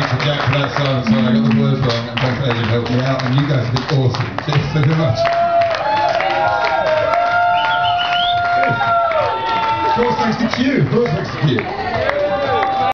Thanks to Jack for that song. So I got the words wrong, and thanks to Ed who me out. And you guys have been awesome. Cheers so very much. Of course, thanks to Q. Of course, thanks to Q.